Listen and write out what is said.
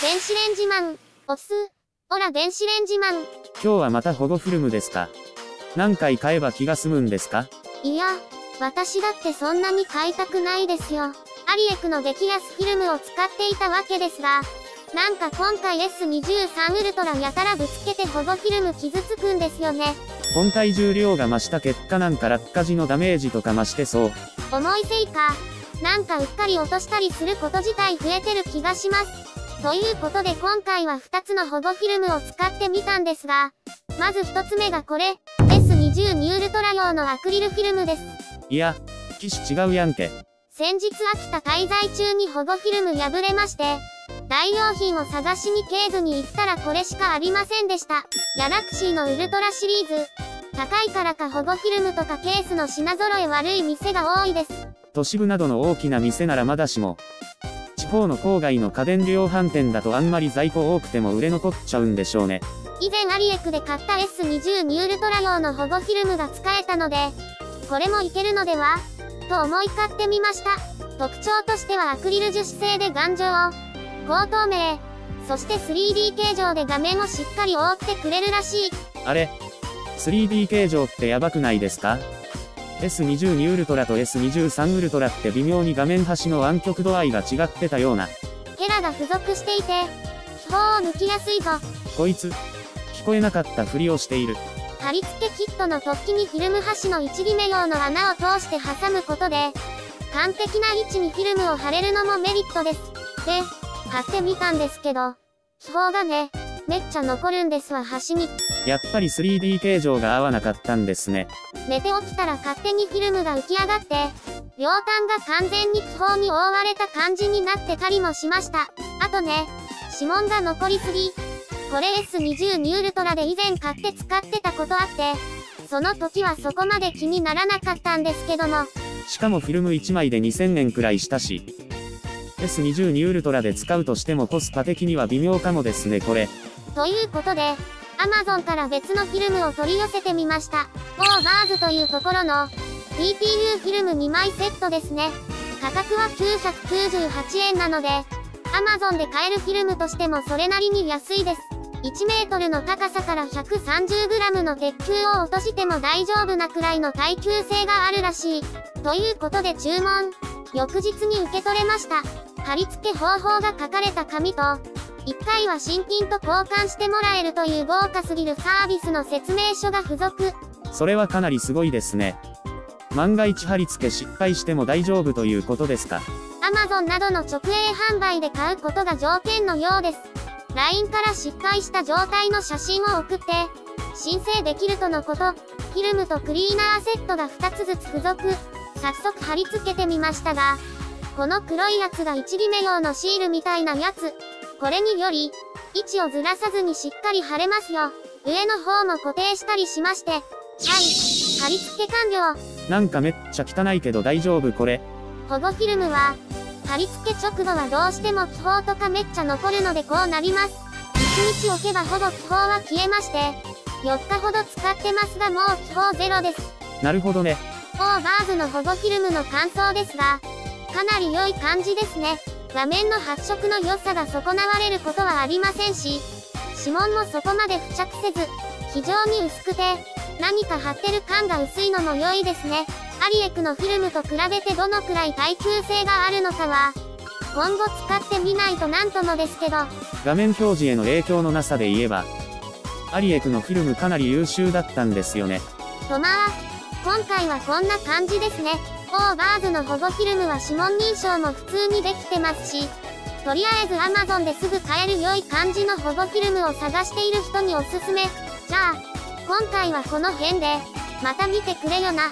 電子レンジマン、オス。オラ電子レンジマン。今日はまた保護フィルムですか？何回買えば気が済むんですか？いや、私だってそんなに買いたくないですよ。アリエクの激安フィルムを使っていたわけですが、なんか今回 S23 ウルトラやたらぶつけて保護フィルム傷つくんですよね。本体重量が増した結果なんか落下時のダメージとか増してそう。重いせいか。なんかうっかり落としたりすること自体増えてる気がします。ということで今回は2つの保護フィルムを使ってみたんですが、まず1つ目がこれ、S22 ウルトラ用のアクリルフィルムです。いや、機種違うやんけ。先日秋田滞在中に保護フィルム破れまして、代用品を探しにケーズに行ったらこれしかありませんでした。ギャラクシーのウルトラシリーズ。高いからか保護フィルムとかケースの品揃え悪い店が多いです。都市部などの大きな店ならまだしも、地方の郊外の家電量販店だとあんまり在庫多くても売れ残っちゃうんでしょうね。以前アリエクで買った S22 ウルトラ用の保護フィルムが使えたので、これもいけるのでは？と思い買ってみました。特徴としてはアクリル樹脂製で頑丈、高透明、そして 3D 形状で画面をしっかり覆ってくれるらしい。あれ ?3D 形状ってやばくないですか？S22 ウルトラと S23 ウルトラって微妙に画面端の暗極度合いが違ってたような。ヘラが付属していて、気泡を抜きやすいぞ。こいつ、聞こえなかったふりをしている。貼り付けキットの突起にフィルム端の1リ目用の穴を通して挟むことで、完璧な位置にフィルムを貼れるのもメリットです。で、貼ってみたんですけど、気泡がね、めっちゃ残るんですわ端に。やっぱり 3D 形状が合わなかったんですね。寝て起きたら勝手にフィルムが浮き上がって、両端が完全に気泡に覆われた感じになってたりもしました。あとね、指紋が残りすぎ。これ S22 ウルトラで以前買って使ってたことあって、その時はそこまで気にならなかったんですけども。しかもフィルム1枚で2000円くらいしたし。S22 ウルトラで使うとしてもコスパ的には微妙かもですねこれ。ということで、Amazon から別のフィルムを取り寄せてみました。オーバーズというところの TPU フィルム2枚セットですね。価格は998円なので、Amazon で買えるフィルムとしてもそれなりに安いです。1メートルの高さから 130g の鉄球を落としても大丈夫なくらいの耐久性があるらしい。ということで注文。翌日に受け取れました。貼り付け方法が書かれた紙と、1回は新品と交換してもらえるという豪華すぎるサービスの説明書が付属。それはかなりすごいですね。万が一貼り付け失敗しても大丈夫ということですか？Amazon などの直営販売で買うことが条件のようです。LINE から失敗した状態の写真を送って、申請できるとのこと、フィルムとクリーナーセットが2つずつ付属、早速貼り付けてみましたが、この黒いやつが1リ目用のシールみたいなやつ、これにより、位置をずらさずにしっかり貼れますよ。上の方も固定したりしまして、はい、貼り付け完了。なんかめっちゃ汚いけど大丈夫これ。保護フィルムは、貼り付け直後はどうしても気泡とかめっちゃ残るのでこうなります。1日置けばほぼ気泡は消えまして、4日ほど使ってますがもう気泡ゼロです。なるほどね。オーバーズの保護フィルムの感想ですが、かなり良い感じですね。画面の発色の良さが損なわれることはありませんし、指紋もそこまで付着せず、非常に薄くて、何か貼ってる感が薄いのも良いですね。アリエクのフィルムと比べてどのくらい耐久性があるのかは、今後使ってみないとなんともですけど。画面表示への影響のなさで言えば、アリエクのフィルムかなり優秀だったんですよね。とまあ、今回はこんな感じですね。オーバーズの保護フィルムは指紋認証も普通にできてますし、とりあえず Amazon ですぐ買える良い感じの保護フィルムを探している人におすすめ。じゃあ、今回はこの辺で、また見てくれよな。